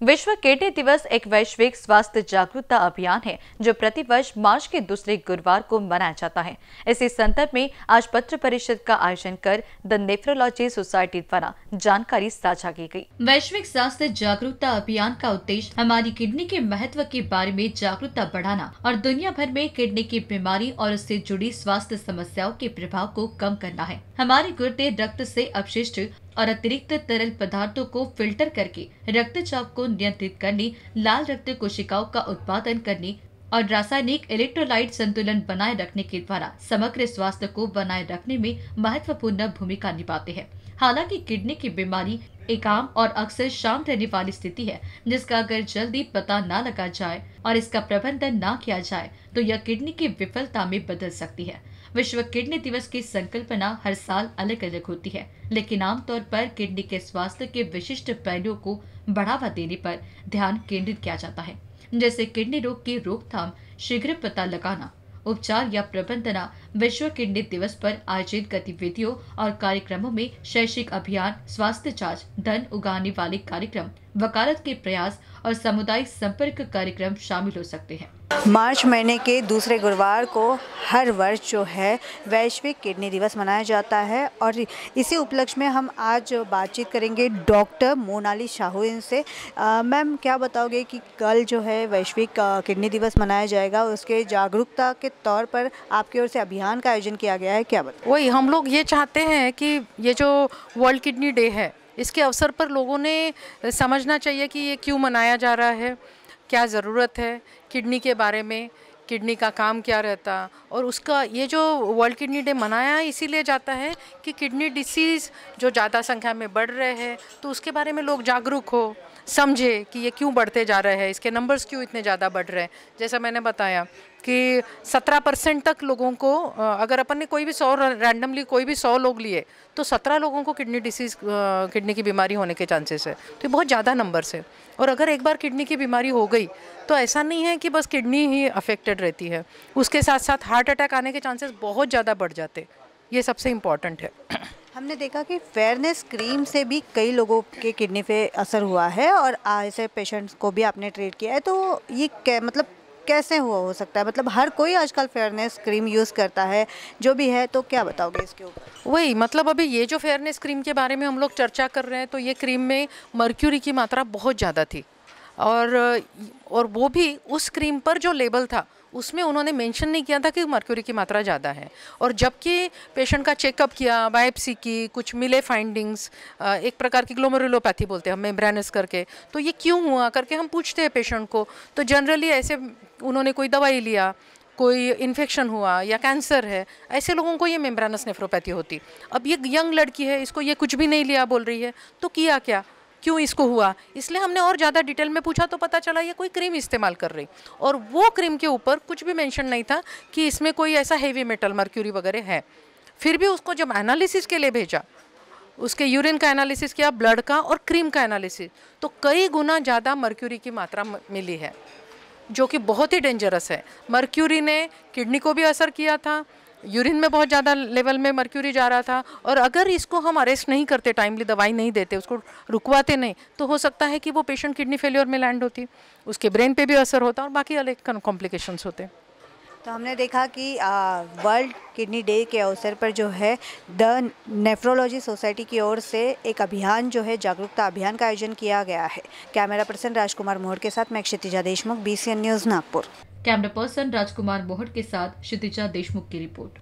विश्व किडनी दिवस एक वैश्विक स्वास्थ्य जागरूकता अभियान है, जो प्रतिवर्ष मार्च के दूसरे गुरुवार को मनाया जाता है इसी संदर्भ में आज पत्र परिषद का आयोजन कर द नेफ्रोलॉजी सोसाइटी द्वारा जानकारी साझा की गई। वैश्विक स्वास्थ्य जागरूकता अभियान का उद्देश्य हमारी किडनी के महत्व के बारे में जागरूकता बढ़ाना और दुनिया भर में किडनी की बीमारी और उससे जुड़ी स्वास्थ्य समस्याओं के प्रभाव को कम करना है हमारे गुर्दे रक्त ऐसी अपशिष्ट और अतिरिक्त तरल पदार्थों को फ़िल्टर करके रक्तचाप को नियंत्रित करने, लाल रक्त कोशिकाओं का उत्पादन करने और रासायनिक इलेक्ट्रोलाइट संतुलन बनाए रखने के द्वारा समग्र स्वास्थ्य को बनाए रखने में महत्वपूर्ण भूमिका निभाते हैं। हालाँकि किडनी की बीमारी एक आम और अक्सर शांत रहने वाली स्थिति है, जिसका अगर जल्दी पता न लगा जाए और इसका प्रबंधन न किया जाए तो यह किडनी की विफलता में बदल सकती है। विश्व किडनी दिवस की संकल्पना हर साल अलग अलग होती है, लेकिन आमतौर पर किडनी के स्वास्थ्य के विशिष्ट पहलुओं को बढ़ावा देने पर ध्यान केंद्रित किया जाता है, जैसे किडनी रोग की रोकथाम, शीघ्र पता लगाना, उपचार या प्रबंधना, विश्व किडनी दिवस पर आयोजित गतिविधियों और कार्यक्रमों में शैक्षिक अभियान, स्वास्थ्य जाँच, धन उगाने वाले कार्यक्रम, वकालत के प्रयास और सामुदायिक संपर्क कार्यक्रम शामिल हो सकते हैं। मार्च महीने के दूसरे गुरुवार को हर वर्ष जो है वैश्विक किडनी दिवस मनाया जाता है और इसी उपलक्ष्य में हम आज बातचीत करेंगे डॉक्टर मोनाली शाहू इनसे मैम, क्या बताओगे कि कल जो है वैश्विक किडनी दिवस मनाया जाएगा उसके जागरूकता के तौर पर आपकी ओर से अभियान का आयोजन किया गया है, क्या बताओ वही, हम लोग ये चाहते हैं कि ये जो वर्ल्ड किडनी डे है, इसके अवसर पर लोगों ने समझना चाहिए कि ये क्यों मनाया जा रहा है। क्या ज़रूरत है किडनी के बारे में, किडनी का काम क्या रहता, और उसका ये जो वर्ल्ड किडनी डे मनाया इसीलिए जाता है कि किडनी डिसीज़ जो ज़्यादा संख्या में बढ़ रहे हैं तो उसके बारे में लोग जागरूक हो। समझे कि ये क्यों बढ़ते जा रहे हैं, इसके नंबर्स क्यों इतने ज़्यादा बढ़ रहे हैं। जैसा मैंने बताया कि 17 परसेंट तक लोगों को अगर अपन ने कोई भी सौ रैंडमली कोई भी सौ लोग लिए तो 17 लोगों को किडनी डिसीज़ किडनी की बीमारी होने के चांसेस है। तो ये बहुत ज़्यादा नंबर है। और अगर एक बार किडनी की बीमारी हो गई तो ऐसा नहीं है कि बस किडनी ही अफेक्टेड रहती है। उसके साथ साथ हार्ट अटैक आने के चांसेस बहुत ज़्यादा बढ़ जाते। ये सबसे इंपॉर्टेंट है। हमने देखा कि फेयरनेस क्रीम से भी कई लोगों के किडनी पे असर हुआ है और ऐसे पेशेंट्स को भी आपने ट्रीट किया है तो ये क्या मतलब कैसे हुआ, हो सकता है? मतलब हर कोई आजकल फेयरनेस क्रीम यूज़ करता है, जो भी है तो क्या बताओगे इसके ऊपर? वही मतलब अभी ये जो फेयरनेस क्रीम के बारे में हम लोग चर्चा कर रहे हैं तो ये क्रीम में मर्क्यूरी की मात्रा बहुत ज़्यादा थी। और और वो भी उस क्रीम पर जो लेबल था उसमें उन्होंने मेंशन नहीं किया था कि मर्क्यूरी की मात्रा ज़्यादा है। और जबकि पेशेंट का चेकअप किया बायोप्सी की, कुछ मिले फाइंडिंग्स एक प्रकार की ग्लोमरुलोपैथी बोलते हैं मेम्ब्रानस करके तो ये क्यों हुआ? करके हम पूछते हैं पेशेंट को। तो जनरली ऐसे उन्होंने कोई दवाई लिया, कोई इन्फेक्शन हुआ या कैंसर है, ऐसे लोगों को ये मेम्ब्रानस नेफ्रोपैथी होती। अब ये यंग लड़की है, इसको ये कुछ भी नहीं लिया बोल रही है तो किया क्या? क्यों इसको हुआ? इसलिए हमने और ज़्यादा डिटेल में पूछा तो पता चला ये कोई क्रीम इस्तेमाल कर रही। और वो क्रीम के ऊपर कुछ भी मैंशन नहीं था कि इसमें कोई ऐसा हैवी मेटल मर्क्यूरी वगैरह है। फिर भी उसको जब एनालिसिस के लिए भेजा, उसके यूरिन का एनालिसिस किया ब्लड का और क्रीम का एनालिसिस तो कई गुना ज़्यादा मर्क्यूरी की मात्रा मिली है, जो कि बहुत ही डेंजरस है। मर्क्यूरी ने किडनी को भी असर किया था यूरिन में बहुत ज़्यादा लेवल में मर्क्यूरी जा रहा था और अगर इसको हम अरेस्ट नहीं करते टाइमली दवाई नहीं देते, उसको रुकवाते नहीं तो हो सकता है कि वो पेशेंट किडनी फेलियर में लैंड होती, उसके ब्रेन पे भी असर होता और बाकी अलग कॉम्प्लिकेशंस होते। तो हमने देखा कि वर्ल्ड किडनी डे के अवसर पर जो है द नेफ्रोलॉजी सोसाइटी की ओर से एक अभियान जो है, जागरूकता अभियान का आयोजन किया गया है। कैमरा पर्सन राजकुमार मोहर के साथ मैं Kshitija Deshmukh B news Nagpur. Camera person Rajkumar Mohat के साथ क्षितिजा देशमुख की रिपोर्ट।